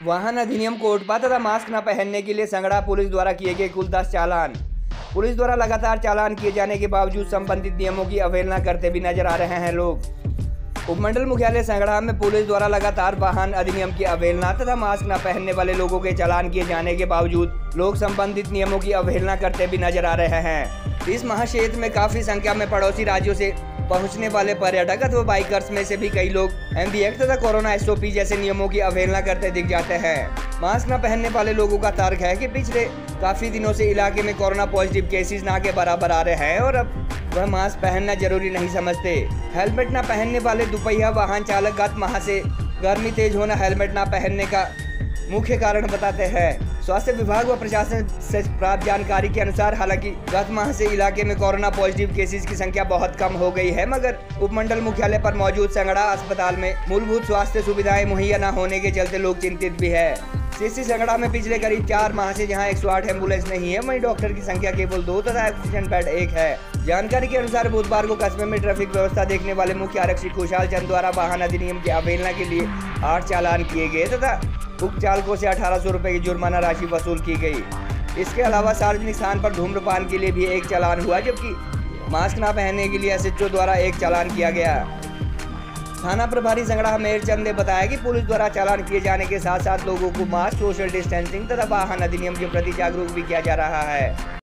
वाहन अधिनियम कोटपा तथा मास्क न पहनने के लिए संगड़ा पुलिस द्वारा किए गए कुल दस चालान। पुलिस द्वारा लगातार चालान किए जाने के बावजूद संबंधित नियमों की अवहेलना करते भी नज़र आ रहे हैं लोग। उपमंडल मुख्यालय संगड़ा में पुलिस द्वारा लगातार वाहन अधिनियम की अवहेलना तथा मास्क न पहनने वाले लोगों के चालान किए जाने के बावजूद लोग संबंधित नियमों की अवहेलना करते भी नज़र आ रहे हैं। इस महाक्षेत्र में काफ़ी संख्या में पड़ोसी राज्यों से पहुँचने वाले पर्यटक अथवा बाइकर्स में से भी कई लोग एम तथा कोरोना एस जैसे नियमों की अवहेलना करते दिख जाते हैं। मास्क न पहनने वाले लोगों का तर्क है कि पिछले काफ़ी दिनों से इलाके में कोरोना पॉजिटिव केसेस ना के बराबर आ रहे हैं और अब वह मास्क पहनना ज़रूरी नहीं समझते। हेलमेट न पहनने वाले दुपहिया वाहन चालक गत माह से गर्मी तेज होना हेलमेट न पहनने का मुख्य कारण बताते हैं। स्वास्थ्य विभाग व प्रशासन से प्राप्त जानकारी के अनुसार हालाँकि गत माह से इलाके में कोरोना पॉजिटिव केसेस की संख्या बहुत कम हो गई है, मगर उपमंडल मुख्यालय पर मौजूद संगड़ा अस्पताल में मूलभूत स्वास्थ्य सुविधाएँ मुहैया न होने के चलते लोग चिंतित भी है। सीसी संगड़ा में पिछले करीब चार माह से जहाँ 108 एंबुलेंस नहीं है, वहीं डॉक्टर की संख्या केवल दो तथा ऑक्सीजन बेड एक है। जानकारी के अनुसार बुधवार को कस्बे में ट्रैफ़िक व्यवस्था देखने वाले मुख्य आरक्षी खुशहाल चंद द्वारा वाहन अधिनियम की अवहेलना के लिए आठ चालान किए गए तथा उप चालकों से अठारह सौ की जुर्माना राशि वसूल की गई। इसके अलावा सार्वजनिक स्थान पर धूम्रपान के लिए भी एक चालान हुआ, जबकि मास्क न पहनने के लिए एसएचओ द्वारा एक चालान किया गया। थाना प्रभारी संगड़ा मेहरचंद ने बताया कि पुलिस द्वारा चालान किए जाने के साथ साथ लोगों को मास्क, सोशल डिस्टेंसिंग तथा वाहन अधिनियम के प्रति जागरूक भी किया जा रहा है।